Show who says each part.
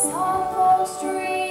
Speaker 1: Song goes stream.